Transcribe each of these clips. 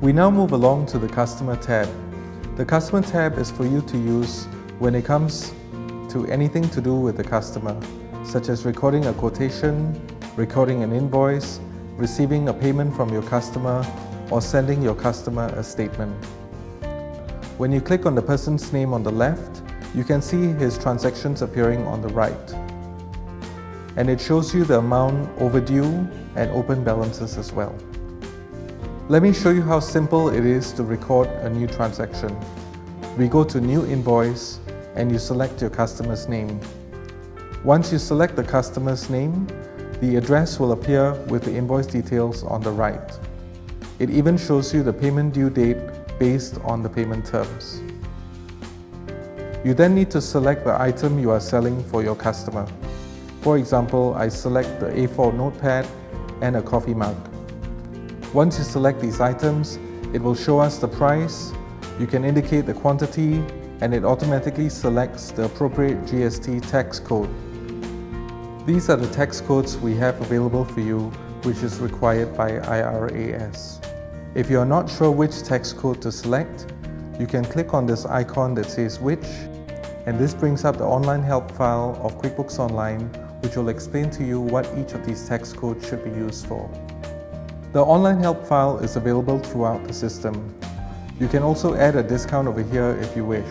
We now move along to the Customer tab. The Customer tab is for you to use when it comes to anything to do with the customer, such as recording a quotation, recording an invoice, receiving a payment from your customer, or sending your customer a statement. When you click on the person's name on the left, you can see his transactions appearing on the right. And it shows you the amount overdue and open balances as well. Let me show you how simple it is to record a new transaction. We go to New Invoice and you select your customer's name. Once you select the customer's name, the address will appear with the invoice details on the right. It even shows you the payment due date based on the payment terms. You then need to select the item you are selling for your customer. For example, I select the A4 notepad and a coffee mug. Once you select these items, it will show us the price, you can indicate the quantity, and it automatically selects the appropriate GST tax code. These are the tax codes we have available for you, which is required by IRAS. If you are not sure which tax code to select, you can click on this icon that says which, and this brings up the online help file of QuickBooks Online, which will explain to you what each of these tax codes should be used for. The online help file is available throughout the system. You can also add a discount over here if you wish.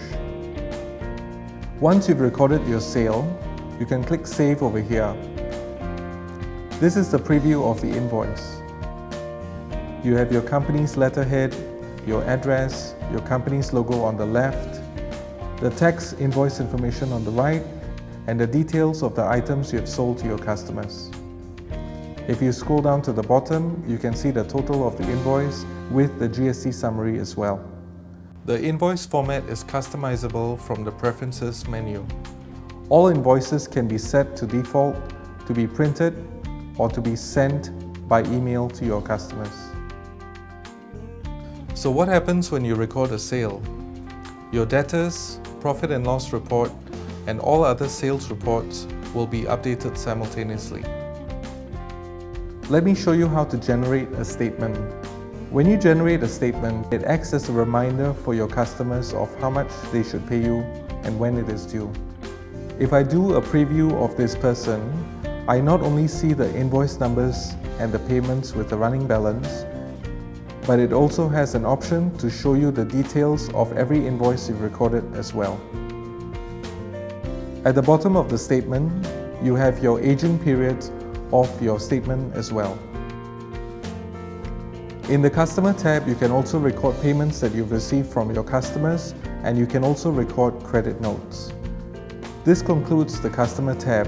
Once you've recorded your sale, you can click Save over here. This is the preview of the invoice. You have your company's letterhead, your address, your company's logo on the left, the tax invoice information on the right, and the details of the items you have sold to your customers. If you scroll down to the bottom, you can see the total of the invoice with the GST summary as well. The invoice format is customizable from the Preferences menu. All invoices can be set to default, to be printed, or to be sent by email to your customers. So what happens when you record a sale? Your debtors, profit and loss report, and all other sales reports will be updated simultaneously. Let me show you how to generate a statement. When you generate a statement, it acts as a reminder for your customers of how much they should pay you and when it is due. If I do a preview of this person, I not only see the invoice numbers and the payments with the running balance, but it also has an option to show you the details of every invoice you've recorded as well. At the bottom of the statement, you have your aging period of your statement as well. In the Customer tab, you can also record payments that you've received from your customers and you can also record credit notes. This concludes the Customer tab